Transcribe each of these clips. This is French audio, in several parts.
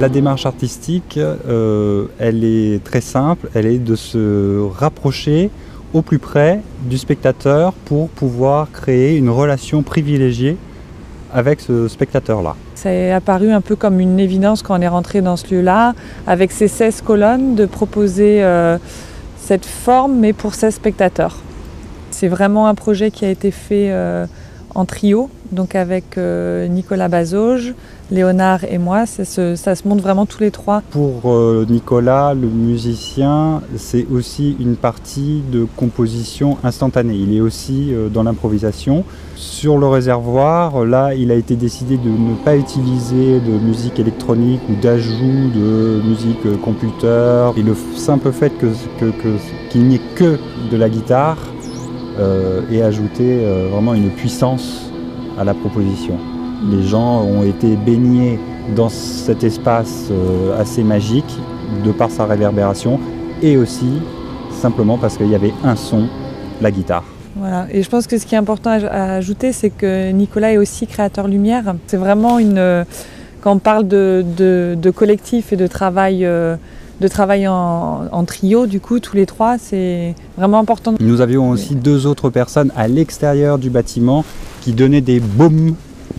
La démarche artistique, euh, elle est très simple, elle est de se rapprocher au plus près du spectateur pour pouvoir créer une relation privilégiée avec ce spectateur-là. Ça est apparu un peu comme une évidence quand on est rentré dans ce lieu-là, avec ces 16 colonnes, de proposer euh, cette forme, mais pour 16 spectateurs. C'est vraiment un projet qui a été fait euh, en trio, donc avec euh, Nicolas Bazauge, Léonard et moi. Ça se, monte vraiment tous les trois. Pour euh, Nicolas, le musicien, c'est aussi une partie de composition instantanée. Il est aussi euh, dans l'improvisation. Sur le réservoir, là, il a été décidé de ne pas utiliser de musique électronique ou d'ajout de musique computer. Et le simple fait que, que- qu'il n'y ait que de la guitare et ajouté euh, vraiment une puissance à la proposition. Les gens ont été baignés dans cet espace euh, assez magique de par sa réverbération et aussi simplement parce qu'il y avait un son, la guitare. Voilà. Et je pense que ce qui est important à, ajouter, c'est que Nicolas est aussi créateur lumière. C'est vraiment une. euh, Quand on parle de, collectif et de travail, euh, de travail en, en trio, du coup, tous les trois, c'est vraiment important. Nous avions aussi deux autres personnes à l'extérieur du bâtiment qui donnaient des baumes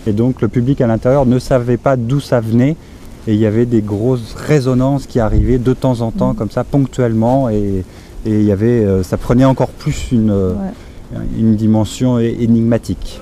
et donc le public à l'intérieur ne savait pas d'où ça venait et il y avait des grosses résonances qui arrivaient de temps en temps Mhm. comme ça ponctuellement et, et il y avait, euh, ça prenait encore plus une, euh, Ouais. une dimension énigmatique.